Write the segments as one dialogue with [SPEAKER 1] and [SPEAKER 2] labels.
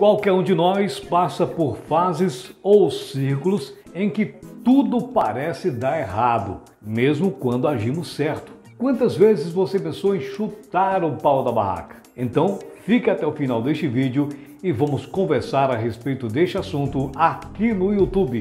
[SPEAKER 1] Qualquer um de nós passa por fases ou círculos em que tudo parece dar errado, mesmo quando agimos certo. Quantas vezes você pensou em chutar o pau da barraca? Então, fique até o final deste vídeo e vamos conversar a respeito deste assunto aqui no YouTube.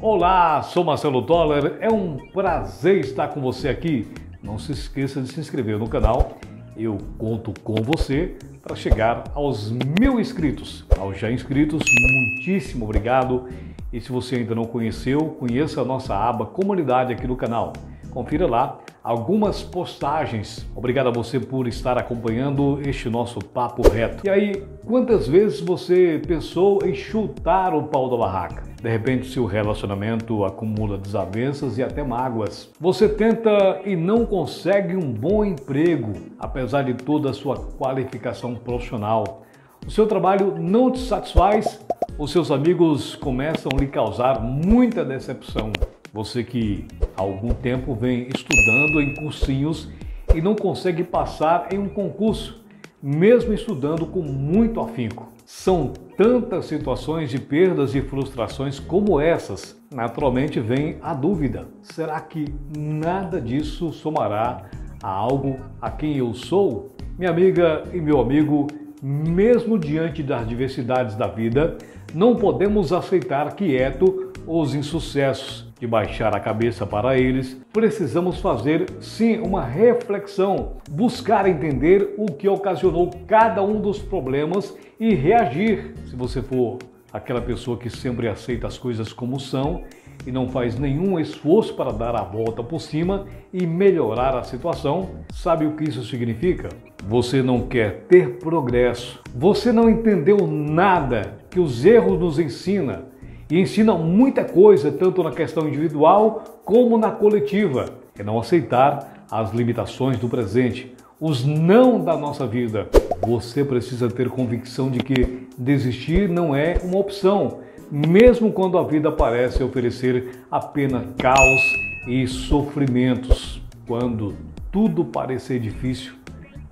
[SPEAKER 1] Olá, sou Marcelo Toller, é um prazer estar com você aqui. Não se esqueça de se inscrever no canal, eu conto com você para chegar aos mil inscritos. Aos já inscritos, muitíssimo obrigado. E se você ainda não conheceu, conheça a nossa aba Comunidade aqui no canal. Confira lá algumas postagens. Obrigado a você por estar acompanhando este nosso papo reto. E aí, quantas vezes você pensou em chutar o pau da barraca? De repente, seu relacionamento acumula desavenças e até mágoas. Você tenta e não consegue um bom emprego, apesar de toda a sua qualificação profissional. O seu trabalho não te satisfaz, os seus amigos começam a lhe causar muita decepção. Você que há algum tempo vem estudando em cursinhos e não consegue passar em um concurso, mesmo estudando com muito afinco. São tantas situações de perdas e frustrações como essas. Naturalmente vem a dúvida: será que nada disso somará a algo a quem eu sou? Minha amiga e meu amigo, mesmo diante das diversidades da vida, não podemos aceitar quieto os insucessos de baixar a cabeça para eles, precisamos fazer sim uma reflexão, buscar entender o que ocasionou cada um dos problemas e reagir. Se você for aquela pessoa que sempre aceita as coisas como são e não faz nenhum esforço para dar a volta por cima e melhorar a situação, sabe o que isso significa? Você não quer ter progresso. Você não entendeu nada que os erros nos ensinam e ensina muita coisa, tanto na questão individual como na coletiva. É não aceitar as limitações do presente, os não da nossa vida. Você precisa ter convicção de que desistir não é uma opção, mesmo quando a vida parece oferecer apenas caos e sofrimentos. Quando tudo parecer difícil,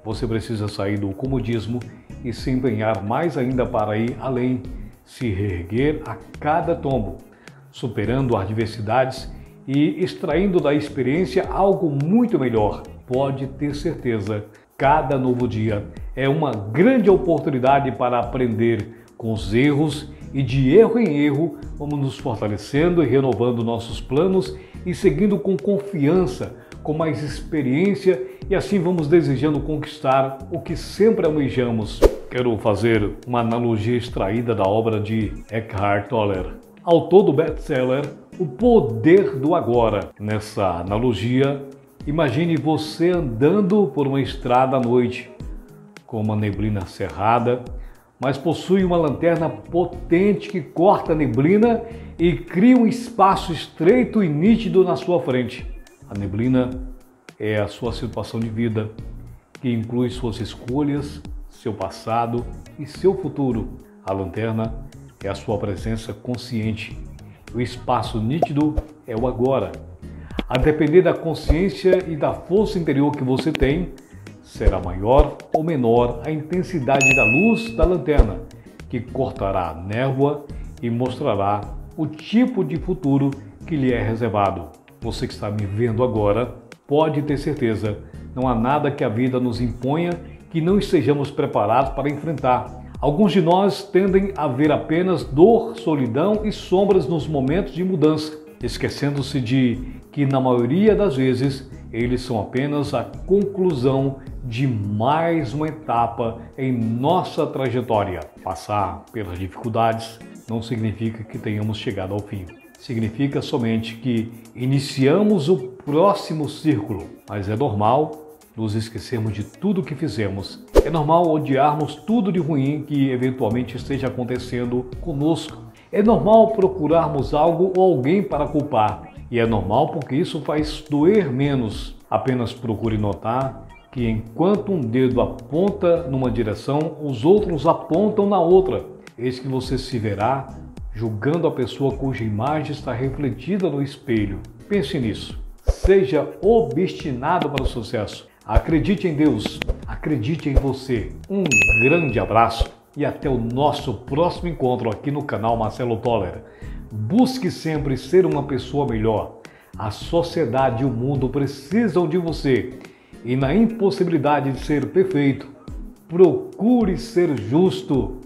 [SPEAKER 1] você precisa sair do comodismo e se empenhar mais ainda para ir além se reerguer a cada tombo, superando adversidades e extraindo da experiência algo muito melhor. Pode ter certeza, cada novo dia é uma grande oportunidade para aprender com os erros e de erro em erro vamos nos fortalecendo e renovando nossos planos e seguindo com confiança, com mais experiência e assim vamos desejando conquistar o que sempre almejamos Quero fazer uma analogia extraída da obra de Eckhart Tolle, autor do best-seller O Poder do Agora. Nessa analogia, imagine você andando por uma estrada à noite, com uma neblina cerrada, mas possui uma lanterna potente que corta a neblina e cria um espaço estreito e nítido na sua frente. A neblina é a sua situação de vida, que inclui suas escolhas, seu passado e seu futuro. A lanterna é a sua presença consciente. O espaço nítido é o agora. A depender da consciência e da força interior que você tem, será maior ou menor a intensidade da luz da lanterna, que cortará a névoa e mostrará o tipo de futuro que lhe é reservado. Você que está me vendo agora, pode ter certeza, não há nada que a vida nos imponha que não estejamos preparados para enfrentar. Alguns de nós tendem a ver apenas dor, solidão e sombras nos momentos de mudança, esquecendo-se de que, na maioria das vezes, eles são apenas a conclusão de mais uma etapa em nossa trajetória. Passar pelas dificuldades não significa que tenhamos chegado ao fim. Significa somente que iniciamos o próximo círculo, mas é normal nos esquecermos de tudo que fizemos. É normal odiarmos tudo de ruim que eventualmente esteja acontecendo conosco. É normal procurarmos algo ou alguém para culpar. E é normal porque isso faz doer menos. Apenas procure notar que enquanto um dedo aponta numa direção, os outros apontam na outra. Eis que você se verá julgando a pessoa cuja imagem está refletida no espelho. Pense nisso. Seja obstinado para o sucesso. Acredite em Deus, acredite em você. Um grande abraço e até o nosso próximo encontro aqui no canal Marcelo Toller. Busque sempre ser uma pessoa melhor. A sociedade e o mundo precisam de você. E na impossibilidade de ser perfeito, procure ser justo.